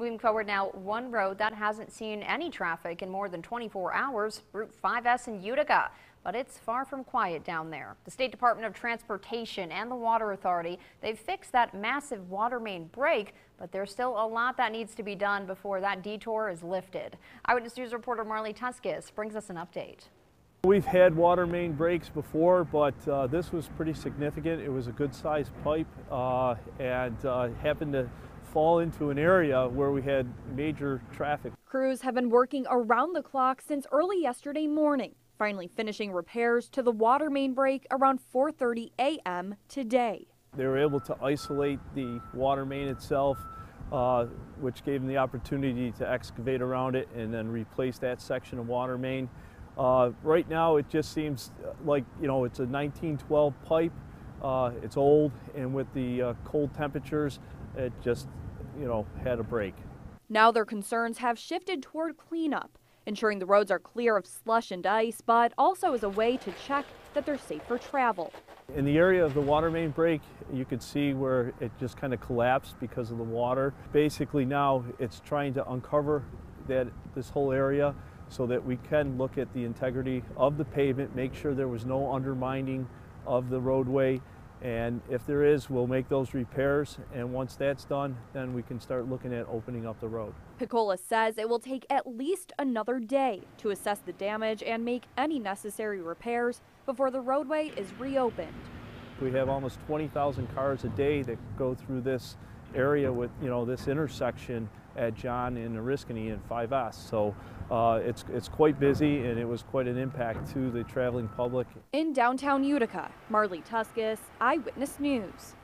Moving forward now, one road that hasn't seen any traffic in more than 24 hours, Route 5S in Utica. But it's far from quiet down there. The State Department of Transportation and the Water Authority, they've fixed that massive water main break, but there's still a lot that needs to be done before that detour is lifted. Eyewitness News reporter Marley Tuskus brings us an update. We've had water main breaks before, but uh, this was pretty significant. It was a good sized pipe uh, and uh, happened to fall into an area where we had major traffic. Crews have been working around the clock since early yesterday morning, finally finishing repairs to the water main break around 4.30 a.m. today. They were able to isolate the water main itself, uh, which gave them the opportunity to excavate around it and then replace that section of water main. Uh, right now, it just seems like, you know, it's a 1912 pipe. Uh, it's old, and with the uh, cold temperatures, it just, you know, had a break. Now their concerns have shifted toward cleanup, ensuring the roads are clear of slush and ice, but also as a way to check that they're safe for travel. In the area of the water main break, you could see where it just kind of collapsed because of the water. Basically now it's trying to uncover that this whole area so that we can look at the integrity of the pavement, make sure there was no undermining of the roadway, and if there is, we'll make those repairs, and once that's done, then we can start looking at opening up the road. Picola says it will take at least another day to assess the damage and make any necessary repairs before the roadway is reopened. We have almost 20,000 cars a day that go through this area with, you know, this intersection at John and Oriskany and 5S. So uh, it's, it's quite busy and it was quite an impact to the traveling public. In downtown Utica, Marley Tuskus, Eyewitness News.